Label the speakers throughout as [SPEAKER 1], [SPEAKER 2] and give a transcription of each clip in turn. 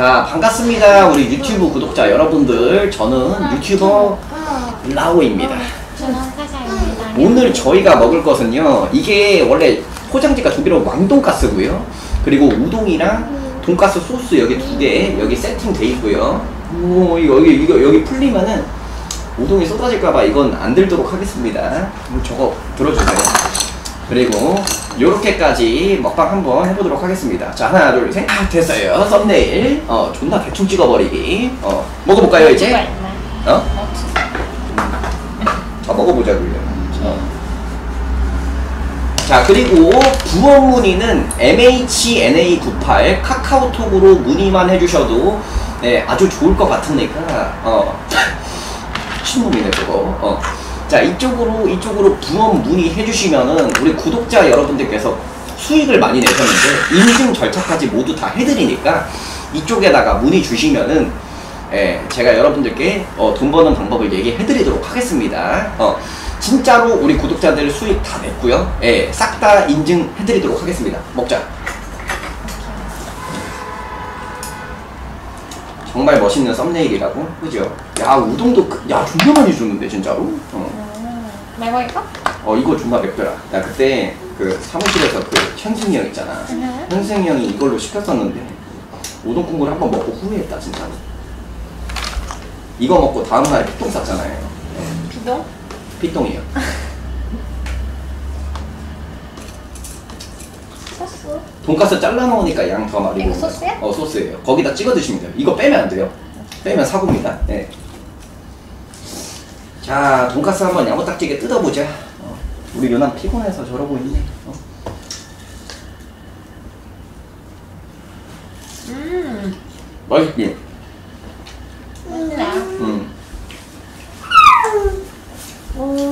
[SPEAKER 1] 자 반갑습니다 우리 유튜브 구독자 여러분들. 저는 유튜버 라오입니다. 오늘 저희가 먹을 것은요 이게 원래 포장지가 두 개로 왕돈가스고요. 그리고 우동이랑 돈가스 소스 여기 두 개 여기 세팅돼 있고요. 오 여기 이거 여기 풀리면은 우동이 쏟아질까봐 이건 안 들도록 하겠습니다. 저거 들어주세요 그리고 요렇게까지 먹방 한번 해보도록 하겠습니다 자 하나 둘셋 아, 됐어요 썸네일 어 존나 대충 찍어버리기 어 먹어볼까요 이제? 어? 자 먹어보자고요. 어. 자 그리고 부원 문의는 MHNA98 카카오톡으로 문의만 해주셔도 네, 아주 좋을 것 같으니까 어 신놈이네 저거. 어. 자 이쪽으로 이쪽으로 부원 문의해 주시면은 우리 구독자 여러분들께서 수익을 많이 내셨는데 인증 절차까지 모두 다 해드리니까 이쪽에다가 문의 주시면은 예, 제가 여러분들께 어, 돈 버는 방법을 얘기해 드리도록 하겠습니다. 어, 진짜로 우리 구독자들 수익 다 냈고요. 예, 싹 다 인증해 드리도록 하겠습니다. 먹자. 정말 멋있는 썸네일이라고? 그죠? 야, 우동도, 그- 야, 존나 많이 주는데, 진짜로? 어.
[SPEAKER 2] 음, 매워 이거?
[SPEAKER 1] 어, 이거 존나 맵더라. 나 그때 그 사무실에서 그 현승이 형 있잖아.
[SPEAKER 2] 응.
[SPEAKER 1] 현승이 형이 이걸로 시켰었는데, 우동 국물 한번 먹고 후회했다, 진짜로. 이거 먹고 다음날 피똥 쌌잖아요. 네,
[SPEAKER 2] 비동?
[SPEAKER 1] 피똥이요.
[SPEAKER 2] 소스?
[SPEAKER 1] 돈가스 잘라 놓으니까 양 더 많이
[SPEAKER 2] 이거
[SPEAKER 1] 거예요.
[SPEAKER 2] 소스야?
[SPEAKER 1] 어, 소스예요. 거기다 찍어 드시면 돼요. 이거 빼면 안 돼요. 빼면 사고입니다. 네. 자, 돈가스 한번 야무딱지게 뜯어보자. 어, 우리 요남 피곤해서 저러고 있네. 어.
[SPEAKER 2] 음,
[SPEAKER 1] 맛있지?
[SPEAKER 2] 맛있다.
[SPEAKER 1] 음.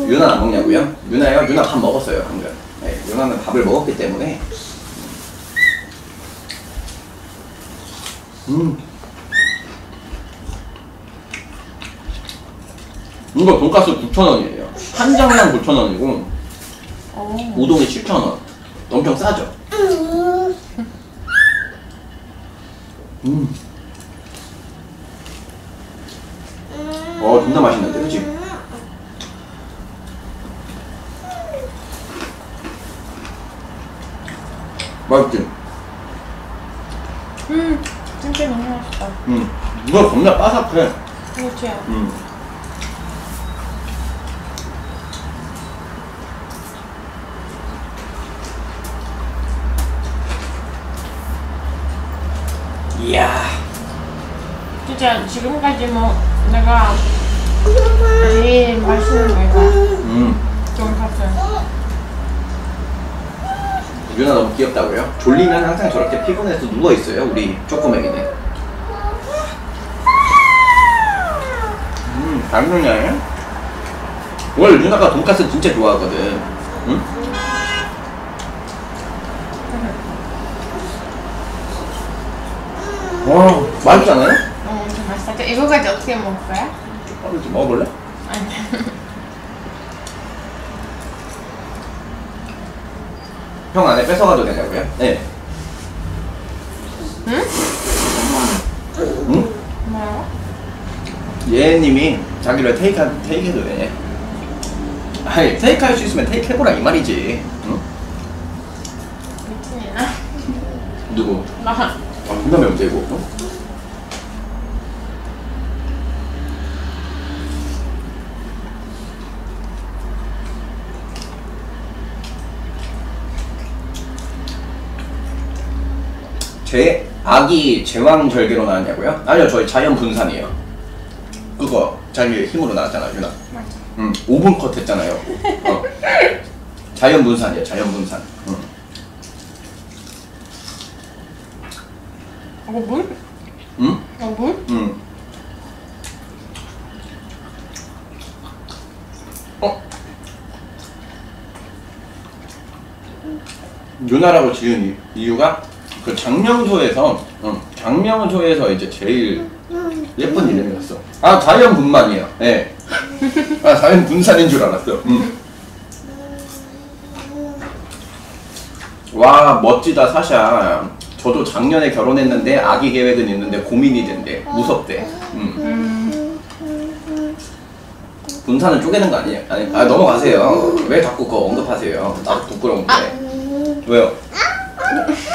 [SPEAKER 1] 유나 안 먹냐고요? 유나요? 유나 밥 먹었어요 방금. 네, 유나는 밥을 먹었기 때문에. 음. 이거 돈가스 9,000원이에요. 한 장당 9,000원이고
[SPEAKER 2] 오.
[SPEAKER 1] 우동이 7,000원. 엄청 싸죠? 음. 어, 존나 맛있는데, 그치? 맛있지?
[SPEAKER 2] 음, 진짜 너무 맛있다.
[SPEAKER 1] 음. 이거 겁나 바삭해.
[SPEAKER 2] 그렇지.
[SPEAKER 1] 음. 이야.
[SPEAKER 2] 진짜 지금까지 뭐 내가 제일 맛있는 거 이거.
[SPEAKER 1] 음.
[SPEAKER 2] 돈까스.
[SPEAKER 1] 유나 너무 귀엽다고요? 졸리면 항상 저렇게 피곤해서 누워 있어요. 우리 쪼꼬맹이는. 음, 당근이야. 원래 유나가 돈까스 진짜 좋아하거든. 응? 와, 맛있잖아요?
[SPEAKER 2] 어, 이거까지 어떻게 먹을 거야?
[SPEAKER 1] 빠르지 먹어볼래?
[SPEAKER 2] 아니.
[SPEAKER 1] 형 안에 뺏어가도 되냐고요? 네.
[SPEAKER 2] 응?
[SPEAKER 1] 응?
[SPEAKER 2] 뭐야?
[SPEAKER 1] 예님이 자기를 테이크, 테이크 해도 되냐? 아니, 테이크 할 수 있으면 테이크 해보라 이 말이지. 응?
[SPEAKER 2] 미친이나?
[SPEAKER 1] 누구?
[SPEAKER 2] 나.
[SPEAKER 1] 아, 존나 매운데, 이거. 어? 제 아기 제왕 절개로 나왔냐고요? 아니요, 저희 자연 분산이에요. 그거 자기 힘으로 나왔잖아, 유나.
[SPEAKER 2] 맞아.
[SPEAKER 1] 응, 5분 컷 했잖아요. 어. 자연 분산이에요, 자연 분산. 응.
[SPEAKER 2] 이거 물?
[SPEAKER 1] 응?
[SPEAKER 2] 이거 물?
[SPEAKER 1] 응. 어? 유나라고 지은 이- 이유가 그 장명소에서 응, 장명소에서 이제 제일 예쁜 이름이었어. 아 자연 분만이에요. 예. 아 자연 분산인 줄 알았어. 응. 와 멋지다 사샤. 저도 작년에 결혼했는데 아기 계획은 있는데 고민이 된대. 무섭대. 음.
[SPEAKER 2] 음.
[SPEAKER 1] 군사는 쪼개는 거 아니에요? 아니, 아 넘어가세요. 왜 자꾸 그거 언급하세요? 나도 부끄러운데. 왜요?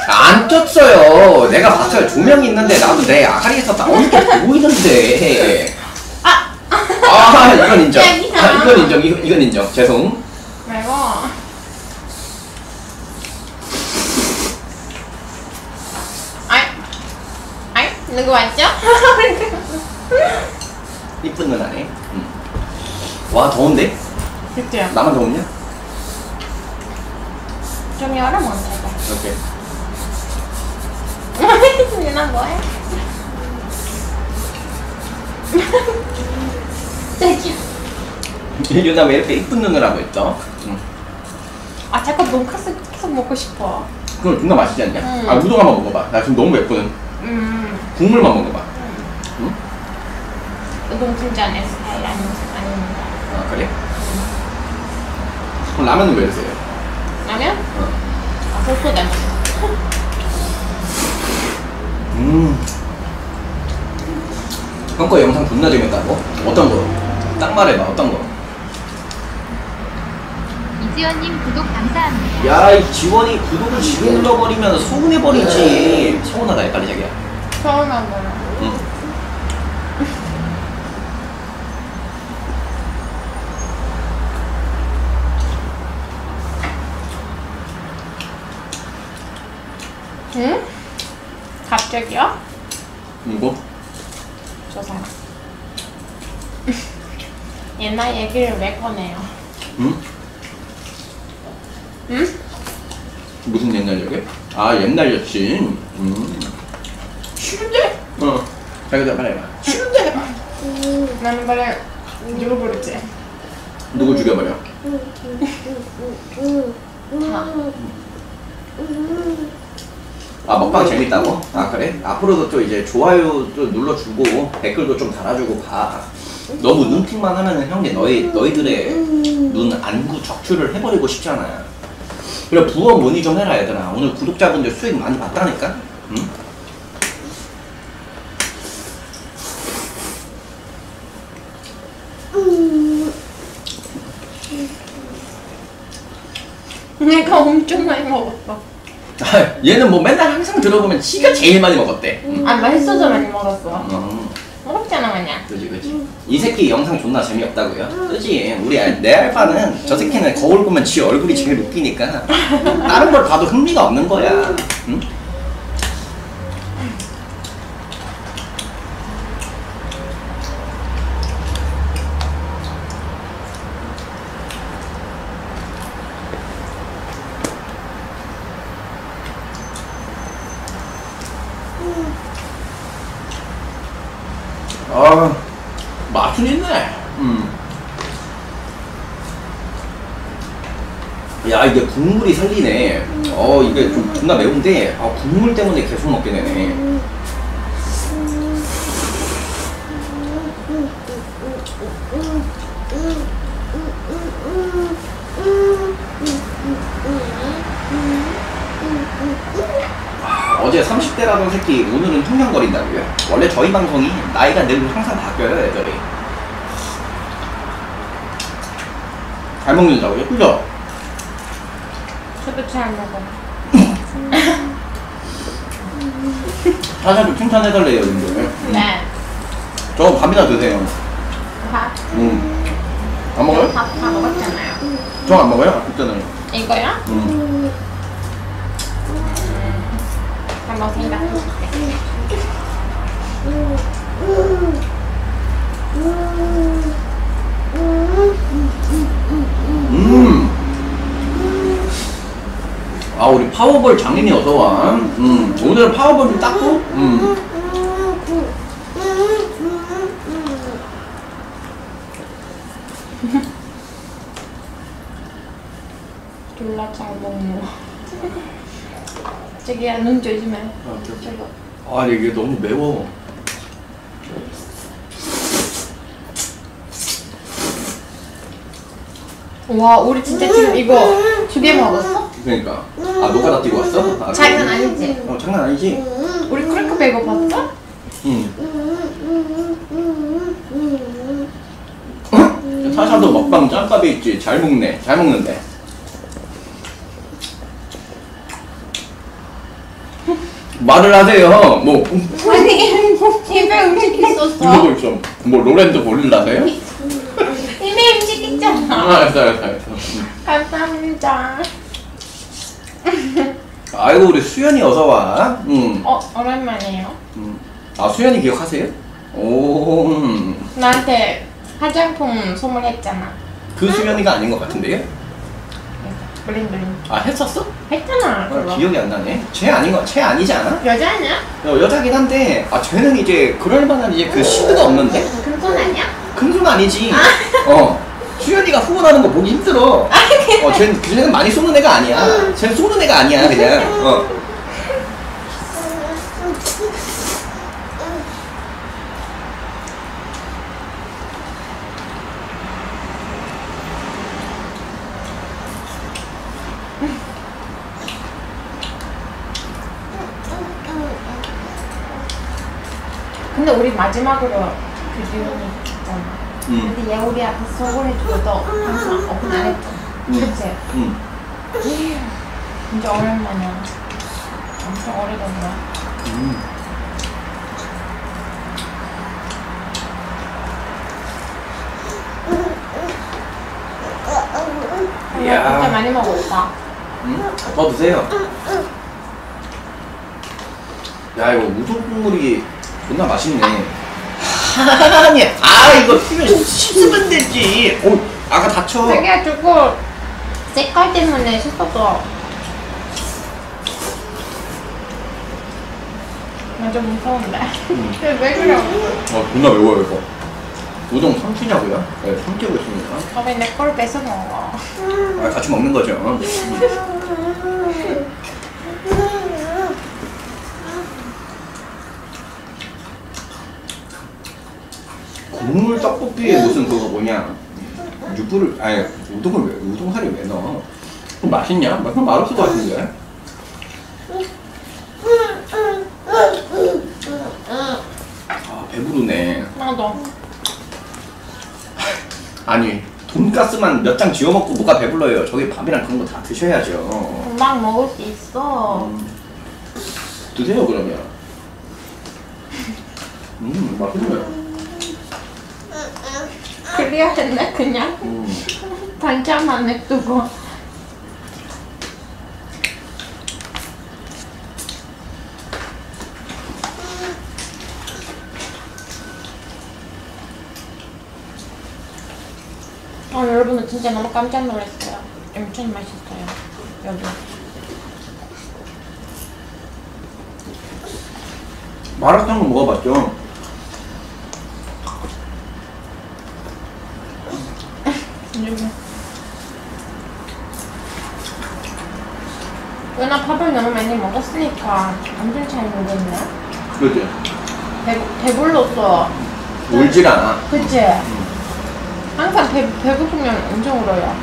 [SPEAKER 1] 안 쪘어요. 내가 봤어요. 조명이 있는데 나도 내 아가리에서 나오는 게 보이는데. 아, 아 이건 인정. 아, 이건 인정. 이건, 이건 인정. 죄송.
[SPEAKER 2] 말고. 아이, 아이, 누구 왔죠?
[SPEAKER 1] 이쁜 누나네. 음. 와 더운데?
[SPEAKER 2] 그죠?
[SPEAKER 1] 나만 더웠냐?
[SPEAKER 2] 좀 열어보자.
[SPEAKER 1] 이렇게.
[SPEAKER 2] 유나 뭐해?
[SPEAKER 1] 유나 왜 이렇게 이쁜 눈을 하고 있죠? 음.
[SPEAKER 2] 아 자꾸 돈까스 계속 먹고 싶어.
[SPEAKER 1] 그건 존나 맛있지 않냐?
[SPEAKER 2] 음.
[SPEAKER 1] 아 우동 한번 먹어봐. 나 지금 너무 맵거든.
[SPEAKER 2] 음.
[SPEAKER 1] 국물만 먹어봐. 응?
[SPEAKER 2] 우동 진짜 내 스타일 아닙니다.
[SPEAKER 1] 아 그래? 그럼 라면은 왜 드세요?
[SPEAKER 2] 라면?
[SPEAKER 1] 어.
[SPEAKER 2] 아 소스 내먹어.
[SPEAKER 1] 음. 형거 영상 존나 재밌다고? 어떤 거? 딱 말해봐 어떤 거?
[SPEAKER 3] 이지연님 구독 감사합니다.
[SPEAKER 1] 야 이 지원이 구독을 지금 눌러버리면 서운해버리지 서운하다 빨리 자기야
[SPEAKER 2] 서운한 거야.
[SPEAKER 1] 응.
[SPEAKER 2] 응? 갑자기요?
[SPEAKER 1] 이거?
[SPEAKER 2] 저 사람. 옛날 얘기를 왜 꺼내요?
[SPEAKER 1] 응?
[SPEAKER 2] 응?
[SPEAKER 1] 무슨 옛날 얘기? 아 옛날 여친 음. 싫은데? 어 자기가 빨리 해봐 싫은데?
[SPEAKER 2] 나는 원래 누구 부르지?
[SPEAKER 1] 누구 죽여버려?
[SPEAKER 2] 다.
[SPEAKER 1] 아 먹방 재밌다고? 아 그래? 앞으로도 또 이제 좋아요도 눌러주고 댓글도 좀 달아주고 봐 너무 눈팅만 하면은 형님 너희 너희들의 눈 안구 적출을 해버리고 싶잖아 그래 부업 문의 좀 해라 얘들아 오늘 구독자분들 수익 많이 봤다니까 응?
[SPEAKER 2] 내가 엄청 많이 먹었어.
[SPEAKER 1] 아, 얘는 뭐 맨날 항상 들어보면 지가 제일 많이 먹었대
[SPEAKER 2] 아 맛있어서 많이 먹었어.
[SPEAKER 1] 음.
[SPEAKER 2] 먹었잖아 그냥.
[SPEAKER 1] 그지 그지 이 새끼 영상 존나 재미없다고요? 그지 우리 알- 내 알바는 저 새끼는 거울 보면 지 얼굴이 제일 웃기니까 다른 걸 봐도 흥미가 없는 거야 응? 아 맛은 있네 음. 야 이게 국물이 살리네 어 이게 좀 존나 매운데 아 국물 때문에 계속 먹게 되네 아, 어제 30대라던 새끼 오늘은 퉁명거린다고요? 원래 저희 방송이 나이가 늘 항상 바뀌어요 애들이 잘 먹는다고요? 그죠?
[SPEAKER 2] 잘 먹어.
[SPEAKER 1] 사실 좀 칭찬해달래요 근데
[SPEAKER 2] 네.
[SPEAKER 1] 저 밥이나 드세요
[SPEAKER 2] 밥.
[SPEAKER 1] 음. 안 먹어요?
[SPEAKER 2] 밥 다 먹었잖아요.
[SPEAKER 1] 저안 먹어요? 그때는
[SPEAKER 2] 이거요?
[SPEAKER 1] 음.
[SPEAKER 2] 한번 생각해볼게.
[SPEAKER 1] 음. 아 우리 파워볼 장인이 어서와 음. 오늘은 파워볼 좀 닦고 음.
[SPEAKER 2] 졸라 잘 먹는 거. 저기야 눈 조심해. 저거.
[SPEAKER 1] 아 이게 너무 매워
[SPEAKER 2] 와 우리 진짜 지금 이거 두 개 먹었어?
[SPEAKER 1] 그러니까 아 노가다 뛰고 왔어? 아,
[SPEAKER 2] 장난? 아니지?
[SPEAKER 1] 어 장난 아니지?
[SPEAKER 2] 우리 그렇게 배고팠어?
[SPEAKER 1] 응 사샤도 먹방 짬밥이 있지 잘 먹네 잘 먹는데 말을 하세요 뭐
[SPEAKER 2] 아니 입에 음식 있었어
[SPEAKER 1] 이러고 있어 뭐 로랜드 고릴라세요?
[SPEAKER 2] 입에 음식 있잖아
[SPEAKER 1] 아 알았어 알았어 알았어 응.
[SPEAKER 2] 감사합니다
[SPEAKER 1] 아이고 우리 수연이 어서 와 응.
[SPEAKER 2] 어 오랜만이에요
[SPEAKER 1] 음. 아 수연이 기억하세요? 오, 음.
[SPEAKER 2] 나한테 화장품 선물했잖아
[SPEAKER 1] 그 수연이가 아닌 것 같은데요?
[SPEAKER 2] 블링블링
[SPEAKER 1] 아 했었어?
[SPEAKER 2] 했잖아
[SPEAKER 1] 아,
[SPEAKER 2] 그거
[SPEAKER 1] 기억이 안 나네. 쟤 아닌 거, 쟤 아니지 않아?
[SPEAKER 2] 여자 아니야?
[SPEAKER 1] 어, 여자긴 한데, 아 쟤는 이제 그럴 만한 이제 그 시드가 없는데?
[SPEAKER 2] 금손 아니야?
[SPEAKER 1] 금수는 아니지. 어. 수연이가 후원하는 거 보기 힘들어. 어, 쟤는 쟤는 많이 쏘는 애가 아니야. 쟤는 쏘는 애가 아니야, 그냥. 어.
[SPEAKER 2] 근데 우리 마지막으로 그 기운이 있잖아
[SPEAKER 1] 음.
[SPEAKER 2] 근데 얘 우리 앞에 서울해주고도 항상 했잖아
[SPEAKER 1] 음.
[SPEAKER 2] 그치?
[SPEAKER 1] 음.
[SPEAKER 2] 진짜 오랜만이야 엄청 오래됐네
[SPEAKER 1] 음. 이야.
[SPEAKER 2] 진짜 많이 먹었다
[SPEAKER 1] 음? 더 드세요. 야 이거 우동 국물이 존나 맛있네. 아니, 아 이거 씻- 씻으면 되지. 오, 아가 다쳐.
[SPEAKER 2] 자기가 조금 색깔 때문에 씻어서 나좀 무서운데
[SPEAKER 1] 음.
[SPEAKER 2] 왜, 왜 그래?
[SPEAKER 1] 어, 존나 매워요 이거. 우동 삼키냐고요? 네, 삼키고 있습니다.
[SPEAKER 2] 어, 왜내 걸 뺏어 먹어
[SPEAKER 1] 아, 같이 먹는 거죠. 국물 떡볶이에 무슨 그거 뭐냐? 유부를 아니 우동을 왜 우동살이 왜 넣어? 그럼 맛있냐? 그럼 맛없을 것 같은데. 아 배부르네.
[SPEAKER 2] 나도
[SPEAKER 1] 아니 돈가스만 몇 장 지워 먹고 뭐가 배불러요? 저기 밥이랑 그런 거 다 드셔야죠.
[SPEAKER 2] 금방 먹을 수 있어
[SPEAKER 1] 음. 드세요 그러면. 음 맛있네
[SPEAKER 2] 했네 그냥?
[SPEAKER 1] 음.
[SPEAKER 2] 반찬만 냅두고. 아 여러분은 진짜 너무 깜짝 놀랐어요. 엄청 맛있어요. 여기.
[SPEAKER 1] 마라탕은 먹어봤죠?
[SPEAKER 2] 여기 워낙 밥을 너무 많이 먹었으니까 완전 잘 먹었네
[SPEAKER 1] 그지?
[SPEAKER 2] 배, 배불렀어
[SPEAKER 1] 울질 않아.
[SPEAKER 2] 그치? 항상 배, 배고프면 엄청 울어요.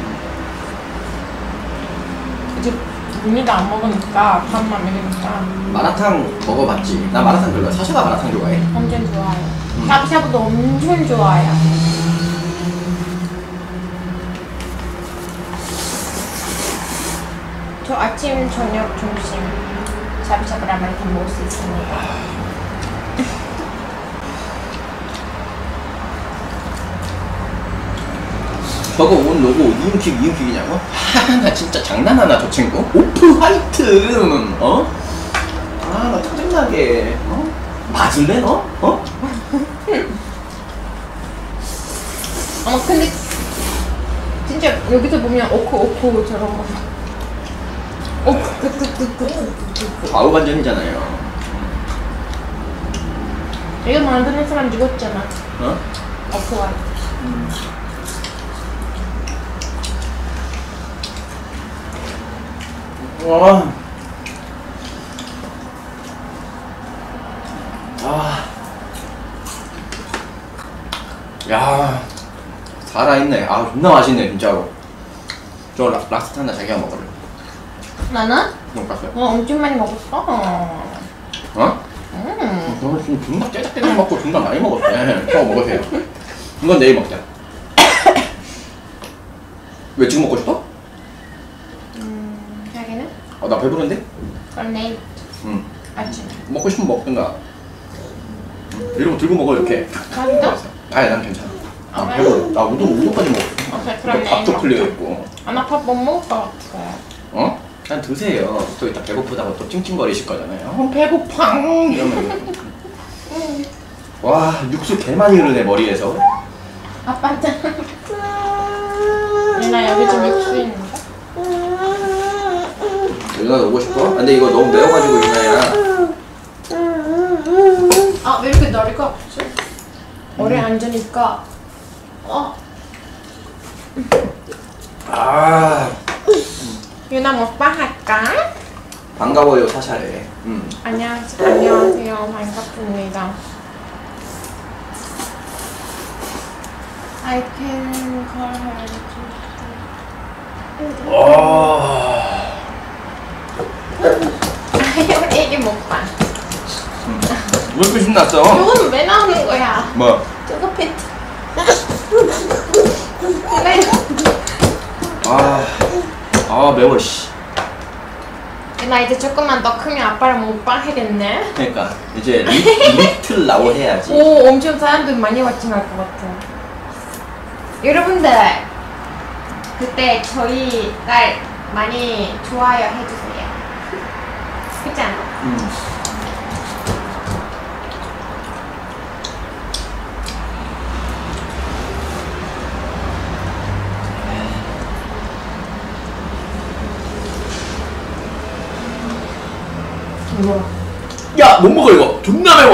[SPEAKER 2] 이제 문이가 안 먹으니까 밥만 먹으니까
[SPEAKER 1] 마라탕 먹어봤지. 나 마라탕 별로. 사샤가 마라탕 좋아해.
[SPEAKER 2] 엄청 좋아요. 샤브샤브도 엄청 좋아요. 아침, 저녁, 점심 샤브샤브 라면 다 먹을 수 있습니다.
[SPEAKER 1] 저거 온 로고 이응킥 이응킥이냐고? 하나 진짜 장난하나 저 친구? 오프 화이트 어? 아나 짜증나게 어? 맞을래 너? 어?
[SPEAKER 2] 어 근데 진짜 여기서 보면 오크 오크 저런 거 오크
[SPEAKER 1] 좌우 반전이잖아요
[SPEAKER 2] 이거 만드는 사람 죽었잖아
[SPEAKER 1] 어?
[SPEAKER 2] 오크와
[SPEAKER 1] 와. 아. 야. 살아있네. 아, 존나 맛있네, 진짜로. 저 라, 락스타 하나 자기가 먹을래.
[SPEAKER 2] 나는?
[SPEAKER 1] 돈가스.
[SPEAKER 2] 어, 엄청 많이 먹었어.
[SPEAKER 1] 어?
[SPEAKER 2] 음.
[SPEAKER 1] 너는 지금 존나 째작째작 먹고 존나 많이 먹었대. 저 먹으세요. 이건 내일 먹자. 왜 지금 먹고 싶어?
[SPEAKER 2] 음, 자기는?
[SPEAKER 1] 어, 나 배부른데?
[SPEAKER 2] 그럼 내일
[SPEAKER 1] 응.
[SPEAKER 2] 아침.
[SPEAKER 1] 먹고 싶으면 먹든가. 응. 이러고 들고 먹어 이렇게.
[SPEAKER 2] 자기도?
[SPEAKER 1] 아니 난 괜찮아. 나
[SPEAKER 2] 아,
[SPEAKER 1] 배부르. 나 우동 우동까지 먹었어.
[SPEAKER 2] 오케이, 그럼 내일
[SPEAKER 1] 밥도. 클리어 있고.
[SPEAKER 2] 아, 나밥못 먹을 것 같아.
[SPEAKER 1] 어? 그냥 드세요. 또 이따 배고프다고 또 찡찡거리실 거잖아요. 어, 배고파. 이러면. 와 육수 개 많이 흐르네 머리에서.
[SPEAKER 2] 아빠한테. 유나 여기 좀 육수 있는데?
[SPEAKER 1] 유나 오고 싶어? 아, 근데 이거 너무 매워가지고 유나야.
[SPEAKER 2] 아, 왜 이렇게 넓이가 없지? 오래 앉으니까. 어,
[SPEAKER 1] 아
[SPEAKER 2] 유나 먹방 할까?
[SPEAKER 1] 반가워요 사샤래. 음.
[SPEAKER 2] 안녕하세요. 안녕하세요. 반갑습니다. I can call her.
[SPEAKER 1] 와.
[SPEAKER 2] 애기 먹방.
[SPEAKER 1] 왜 이렇게 신났어?
[SPEAKER 2] 이거는 왜 나오는 거야?
[SPEAKER 1] 뭐?
[SPEAKER 2] 저거 팬티. 네.
[SPEAKER 1] 아, 아 매워 씨.
[SPEAKER 2] 나 이제 조금만 더 크면 아빠랑 먹방 해겠네.
[SPEAKER 1] 그러니까 이제 리, 리틀 나오 해야지.
[SPEAKER 2] 오, 엄청 사람들 많이 와칭할 것 같아. 여러분들, 그때 저희 딸 많이 좋아요 해주세요. 그렇지 않아?
[SPEAKER 1] 음. 야, 못 먹어 이거. 존나 매워.